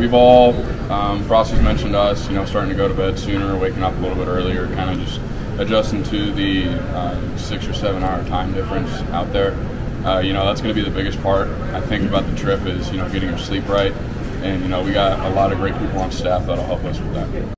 we've all, um, Frosty's mentioned us, you know, starting to go to bed sooner, waking up a little bit earlier, kind of just adjusting to the uh, six or seven hour time difference out there. Uh, you know, that's going to be the biggest part. I think about the trip is, you know, getting your sleep right. And, you know, we got a lot of great people on staff that'll help us with that.